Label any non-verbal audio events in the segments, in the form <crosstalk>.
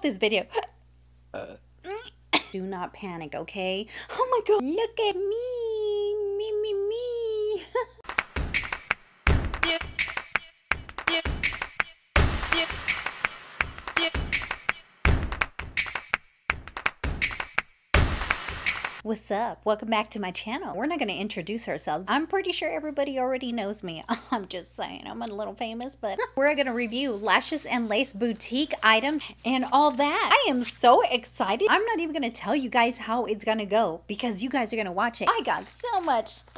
hope this video. Uh. Do not panic, okay? Oh my god, look at. Me, What's up? Welcome back to my channel. We're not going to introduce ourselves. I'm pretty sure everybody already knows me. <laughs> I'm just saying, I'm a little famous, but <laughs> we're going to review lashes and lace boutique items and all that. I am so excited. I'm not even going to tell you guys how it's going to go because you guys are going to watch it. I got so much stuff.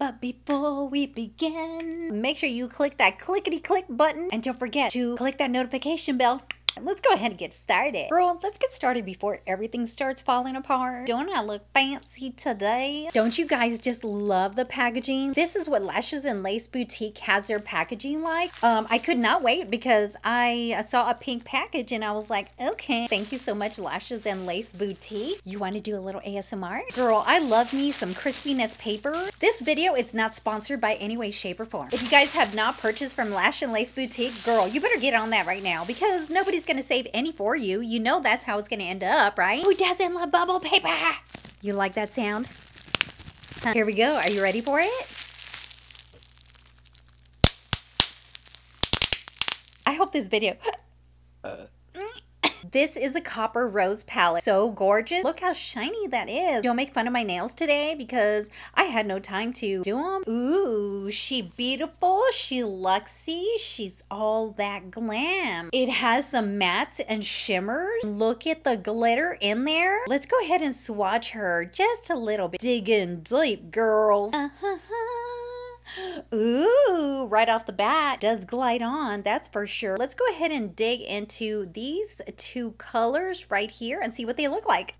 But before we begin, make sure you click that clickety click button and don't forget to click that notification bell Let's go ahead and get started. Girl, let's get started before everything starts falling apart. Don't I look fancy today? Don't you guys just love the packaging? This is what Lashes and Lace Boutique has their packaging like. Um, I could not wait because I saw a pink package and I was like, okay, thank you so much Lashes and Lace Boutique. You want to do a little ASMR? Girl, I love me some crispiness paper. This video is not sponsored by any way, shape, or form. If you guys have not purchased from Lash and Lace Boutique, girl, you better get on that right now because nobody's going to save any for you. You know that's how it's going to end up, right? Who doesn't love bubble paper? You like that sound? Here we go. Are you ready for it? I hope this video... <gasps> Uh, This is a copper rose palette. So gorgeous. Look how shiny that is. Don't make fun of my nails today because I had no time to do them. Ooh, she beautiful. She luxy. She's all that glam. It has some mattes and shimmers. Look at the glitter in there. Let's go ahead and swatch her just a little bit. Digging deep, girls. Uh -huh. Ooh, right off the bat, does glide on, that's for sure. Let's go ahead and dig into these two colors right here and see what they look like.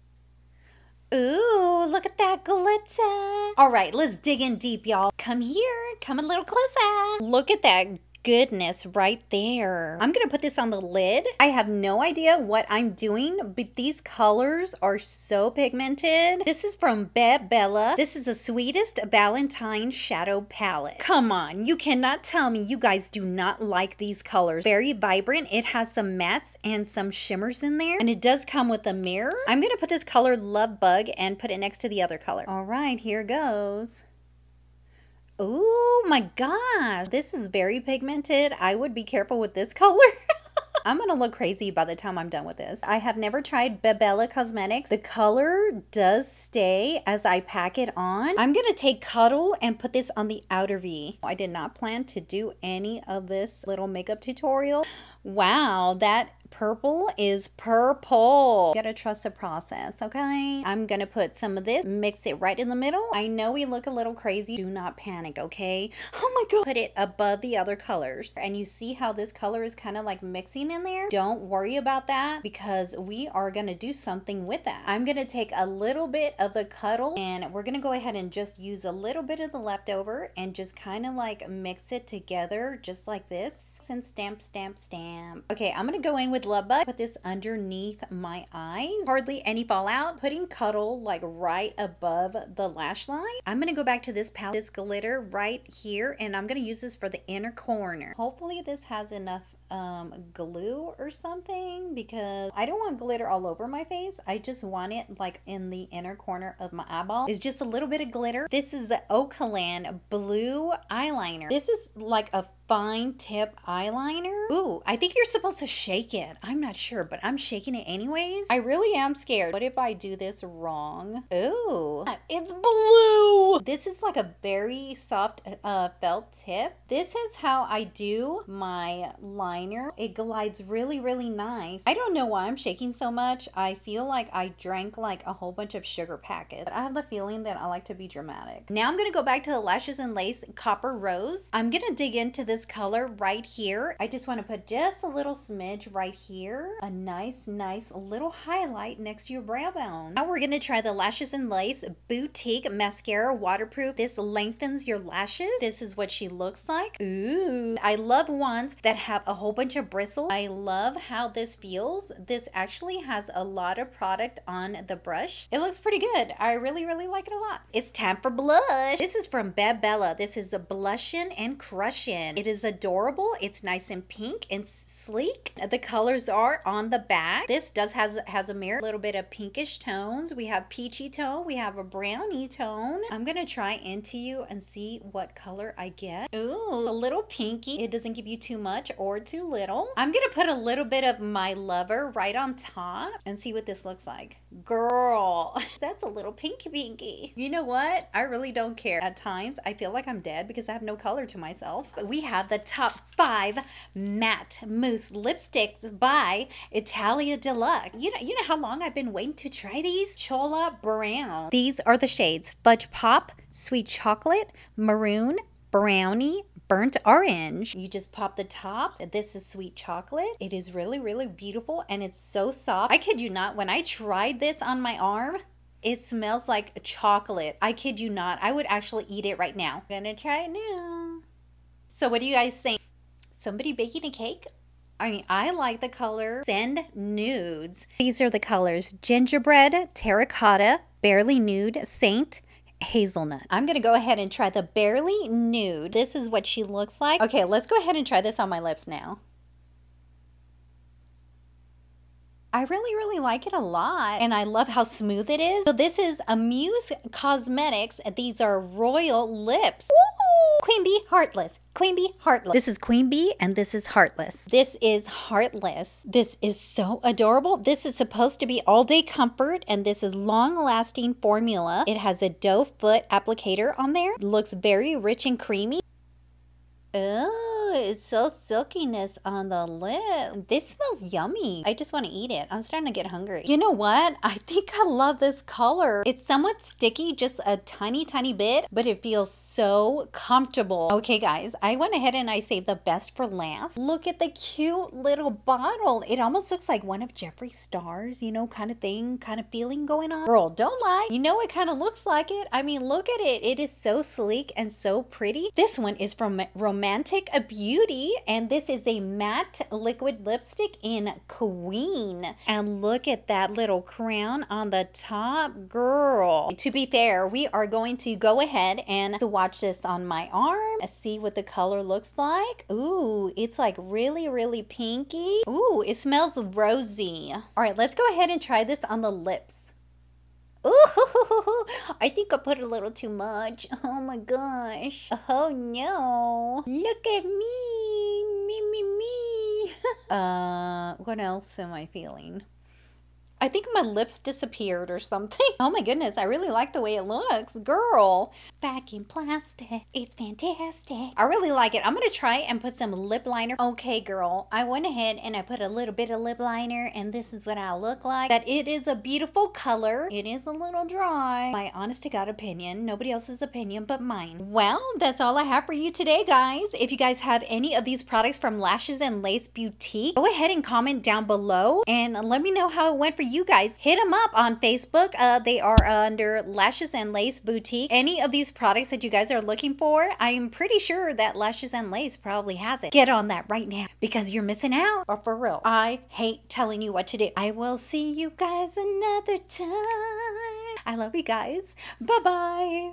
Ooh, look at that glitter. All right, let's dig in deep, y'all. Come here, come a little closer. Look at that goodness right there. I'm gonna put this on the lid. I have no idea what I'm doing, but these colors are so pigmented. This is from Bebella. This is the sweetest Valentine shadow palette. Come on, you cannot tell me you guys do not like these colors. Very vibrant. It has some mattes and some shimmers in there, and it does come with a mirror. I'm gonna put this color Love Bug and put it next to the other color. All right, here goes. Oh my gosh, this is very pigmented. I would be careful with this <laughs> color. I'm gonna look crazy by the time I'm done with this. I have never tried Bebella Cosmetics. The color does stay as I pack it on. I'm gonna take Cuddle and put this on the outer V. I did not plan to do any of this little makeup tutorial. Wow, that purple is purple. You gotta trust the process, okay? I'm gonna put some of this, mix it right in the middle. I know we look a little crazy. Do not panic, okay? <laughs> Oh my god. Put it above the other colors. And you see how this color is kind of like mixing in there? Don't worry about that because we are gonna do something with that. I'm gonna take a little bit of the Cuddle and we're gonna go ahead and just use a little bit of the leftover and just kind of like mix it together just like this and stamp, stamp, stamp. Okay, I'm gonna go in with Love Bug, put this underneath my eyes. Hardly any fallout. Putting Cuddle like right above the lash line. I'm gonna go back to this palette, this glitter right here, and I'm gonna use this for the inner corner. Hopefully this has enough um, glue or something because I don't want glitter all over my face. I just want it like in the inner corner of my eyeball. It's just a little bit of glitter. This is the Ocalan blue eyeliner. This is like a fine tip eyeliner. Ooh, I think you're supposed to shake it. I'm not sure, but I'm shaking it anyways. I really am scared. What if I do this wrong? Ooh, it's blue. This is like a very soft uh, felt tip. This is how I do my liner. It glides really, really nice. I don't know why I'm shaking so much. I feel like I drank like a whole bunch of sugar packets. I have the feeling that I like to be dramatic. Now I'm going to go back to the Lashes and Lace Copper Rose. I'm going to dig into this this color right here. I just want to put just a little smidge right here. A nice, nice little highlight next to your brow bone. Now we're going to try the Lashes and Lace Boutique Mascara Waterproof. This lengthens your lashes. This is what she looks like. Ooh. I love ones that have a whole bunch of bristles. I love how this feels. This actually has a lot of product on the brush. It looks pretty good. I really, really like it a lot. It's time for blush. This is from Bebella. This is a Blushin' and Crushin'. It It is adorable. It's nice and pink and sleek. The colors are on the back. This does has has a mirror, a little bit of pinkish tones. We have peachy tone. We have a brownie tone. I'm going to try into you and see what color I get. Ooh, a little pinky. It doesn't give you too much or too little. I'm going to put a little bit of my lover right on top and see what this looks like. Girl, <laughs> that's a little pinky pinky. You know what? I really don't care. At times, I feel like I'm dead because I have no color to myself. We have the top five matte mousse lipsticks by Italia Deluxe. You know, you know how long I've been waiting to try these? Chola Brown. These are the shades Fudge Pop, Sweet Chocolate, Maroon, Brownie, burnt orange. You just pop the top. This is sweet chocolate. It is really, really beautiful and it's so soft. I kid you not, when I tried this on my arm, it smells like chocolate. I kid you not. I would actually eat it right now. I'm gonna try it now. So what do you guys think? Somebody baking a cake? I mean, I like the color Send Nudes. These are the colors Gingerbread, Terracotta, Barely Nude, Saint, hazelnut. I'm going to go ahead and try the Barely Nude. This is what she looks like. Okay, let's go ahead and try this on my lips now. I really, really like it a lot. And I love how smooth it is. So this is Amuse Cosmetics. These are Royal Lips. Ooh, Queen Bee Heartless. Queen Bee Heartless. This is Queen Bee and this is Heartless. This is Heartless. This is so adorable. This is supposed to be all day comfort and this is long lasting formula. It has a doe foot applicator on there. It looks very rich and creamy. Oh it's so silkiness on the lip. This smells yummy. I just want to eat it. I'm starting to get hungry. You know what? I think I love this color. It's somewhat sticky, just a tiny, tiny bit, but it feels so comfortable. Okay, guys, I went ahead and I saved the best for last. Look at the cute little bottle. It almost looks like one of Jeffree Star's, you know, kind of thing, kind of feeling going on. Girl, don't lie. You know, it kind of looks like it. I mean, look at it. It is so sleek and so pretty. This one is from Romantic Abuse Beauty, and this is a matte liquid lipstick in Queen. And look at that little crown on the top, girl. To be fair, we are going to go ahead and watch this on my arm, see what the color looks like. Ooh, it's like really, really pinky. Ooh, it smells rosy. All right, let's go ahead and try this on the lips. Ooh, <laughs> I think I put a little too much. Oh my gosh. Oh no. Look at me. Me, me, me. <laughs> uh, what else am I feeling? I think my lips disappeared or something. <laughs> Oh my goodness, I really like the way it looks. Girl, back in plastic. It's fantastic. I really like it. I'm going to try and put some lip liner. Okay, girl, I went ahead and I put a little bit of lip liner and this is what I look like. That it is a beautiful color. It is a little dry. My honest to God opinion. Nobody else's opinion but mine. Well, that's all I have for you today, guys. If you guys have any of these products from Lashes and Lace Boutique, go ahead and comment down below and let me know how it went for you guys. Hit them up on Facebook. Uh, they are under Lashes and Lace Boutique. Any of these products that you guys are looking for, I'm pretty sure that Lashes and Lace probably has it. Get on that right now because you're missing out. Or for real, I hate telling you what to do. I will see you guys another time. I love you guys. Bye-bye.